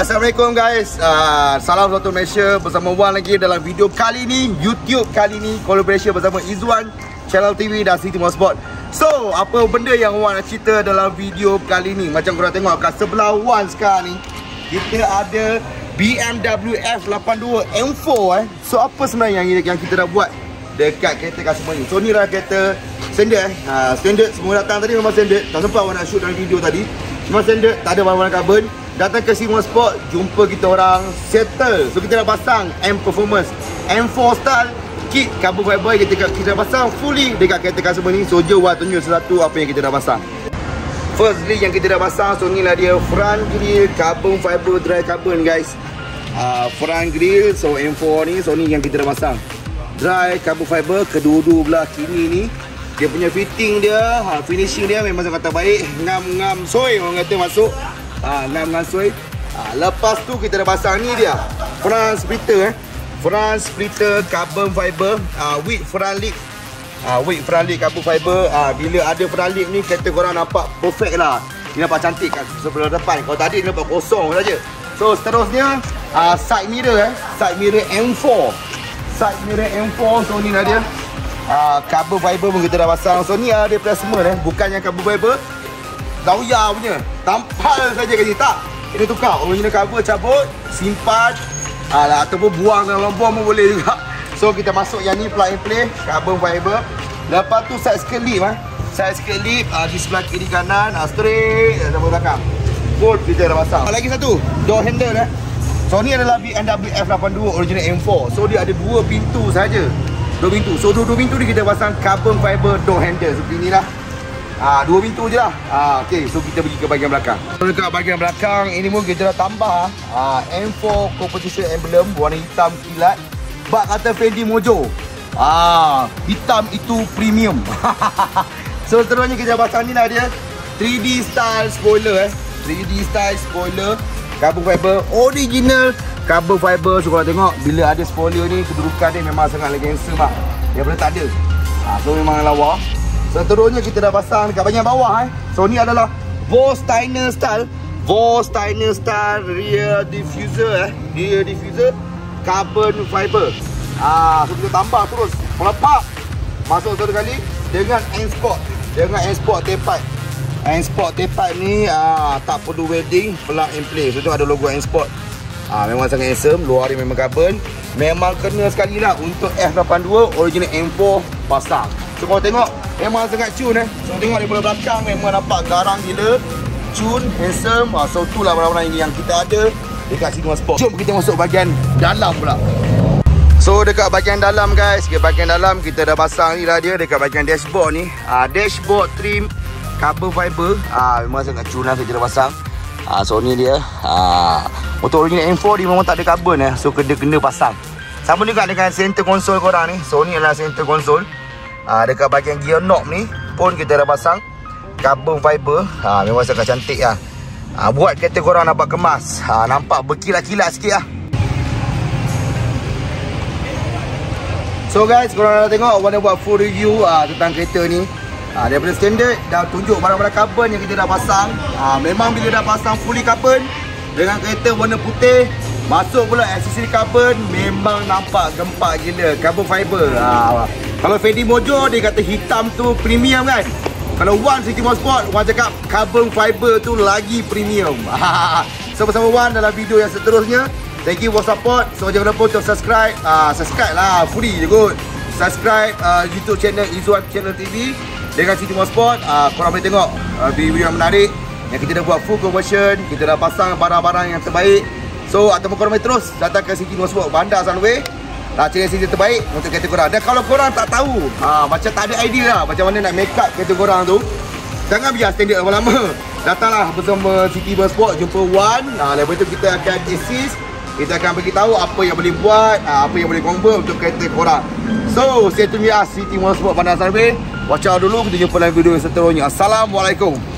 Assalamualaikum guys. Uh, Salam satu Malaysia Bersama Wan lagi dalam video kali ni YouTube kali ni Collaboration bersama Izwan Channel TV dan City Motorsport. So apa benda yang Wan nak cerita dalam video kali ni Macam korang tengok kat sebelah Wan sekarang ni Kita ada BMW F82 M4 eh. So apa sebenarnya yang, yang kita dah buat Dekat kereta customer ni? So ni lah kereta standard eh. Uh, Standard semua datang tadi memang standard. Tak sempat Wan nak shoot dalam video tadi Memang standard tak ada warna-warna carbon. Datang ke Simon Sport Jumpa kita orang Settle. So kita dah pasang M Performance. M4 style Kit carbon fiber kita, kita dah pasang Fully dekat kereta customer ni. So je buat tunjuk sesuatu Apa yang kita dah pasang. Firstly yang kita dah pasang So ni lah dia Front grill Carbon fiber dry carbon guys. Uh, Front grill So M4 ni So ni yang kita dah pasang. Dry carbon fiber Kedua-dua belah kini ni dia punya fitting dia, ha, finishing dia memang saya kata baik. Ngam-ngam soy orang kata masuk. Ha, ngam-ngam soy. Ha, lepas tu kita dah pasang ni dia. Front splitter eh. Front splitter carbon fiber ha, with front lip. Ha, with front lip carbon fiber. Ha, bila ada front lip ni kereta korang nampak perfect lah. Dia nampak cantik kat sebelah depan. Kalau tadi dia nampak kosong saja. So seterusnya ha, side mirror eh. Side mirror M4. Side mirror M4 so ni lah dia. Uh, carbon fiber pun kita dah pasang. So ni ada replacement eh Bukan yang carbon fiber Dauya punya. Tampal saja kasi Tak. Ini tukar. Original cover cabut Simpan. Alah, Ataupun buang dalam bom pun boleh juga. So kita masuk yang ni Plug and play Carbon fiber. Lepas tu side skirt lip eh Side skirt lip uh, Di sebelah kiri kanan uh, Straight Dan sebelah belakang. Bolt kita dah pasang. Lagi satu Door handle eh. So ni adalah BMW F82 Original M4 So dia ada dua pintu saja Dua pintu. So dua, dua pintu ni kita pasang carbon fiber door handle seperti inilah. Ah, dua pintu je lah. Ah, okay. So kita pergi ke bahagian belakang. So dekat bahagian belakang ini pun kita dah tambah ah, M4 competition emblem warna hitam kilat. Bak kata Fendi Mojo. Ah, hitam itu premium. so seterusnya kita pasang ni lah dia. 3D style spoiler eh. 3D style spoiler carbon fiber original carbon fiber so korang tengok. Bila ada spoiler ni kedudukan dia memang sangat lagi handsome lah daripada tak ada. Ha, so memang lawa. Seterusnya kita dah pasang dekat bahagian bawah eh. So ni adalah Vostiner style. Vostiner style rear diffuser eh. Rear diffuser carbon fiber. Ah so kita tambah terus. Melepak. Masuk satu kali dengan N-Sport dengan N-Sport tailpipe N-Sport tailpipe ni ah, tak perlu welding plug and play. So tu ada logo N-Sport Ha, memang sangat handsome Luar dia memang carbon. Memang kena sekali lah Untuk F82 Original M4 Pasang. So korang tengok Memang sangat cun eh. So tengok di belakang Memang nampak garang gila. Cun Handsome. Ha, So tu lah barang-barang yang kita ada Dekat Sigma Sport Jom kita masuk bahagian Dalam pula. So dekat bahagian dalam guys. Dekat bahagian dalam Kita dah pasang ni lah dia Dekat bahagian dashboard ni. Ha, Dashboard trim Carbon fiber. Ha, Memang sangat cun lah Kita dah pasang. Ha, So ni dia. Ha, Motor original M4 dia memang tak ada carbon eh. So kena kena pasang. Sama juga dengan center konsol korang ni. So ni adalah center konsol. Ha, dekat bahagian gear knob ni pun kita dah pasang carbon fiber. Ha, memang sangat cantik lah. Ha, buat kereta korang nampak kemas. Ha, nampak berkilat-kilat sikit lah. So guys, korang dah tengok Wan buat full review uh, tentang kereta ni. Ha, daripada standard dah tunjuk barang-barang carbon yang kita dah pasang. Ha, memang bila dah pasang fully carbon dengan kereta warna putih Masuk pula aksesori carbon Memang nampak gempak gila. Carbon fiber. Ha. Kalau Fendi Mojo dia kata hitam tu premium kan? Kalau One City Motorsport One cakap carbon fiber tu lagi premium. So bersama One dalam video yang seterusnya. Thank you for support. So jangan lupa untuk subscribe. Uh, Subscribe lah. Free je kot. Subscribe uh, YouTube channel Izzuan Channel TV Dengan City Motorsport uh, Korang boleh tengok uh, video yang menarik yang kita dah buat full conversion Kita dah pasang barang-barang yang terbaik. So ataupun korang boleh terus Datang ke City Motorsport Bandar Sunway. Lah, sini terbaik Untuk kereta korang. Dan kalau korang tak tahu ha, Macam tak ada idea lah Macam mana nak make up kereta korang tu Jangan biar standard lama-lama. Datanglah bersama City Motorsport Jumpa One ha, Lepas tu kita akan assist. Kita akan beritahu apa yang boleh buat ha, Apa yang boleh convert untuk kereta korang. So, stay tune with us City Motorsport Bandar Sunway. Watch out dulu Kita jumpa dalam video seterusnya. Assalamualaikum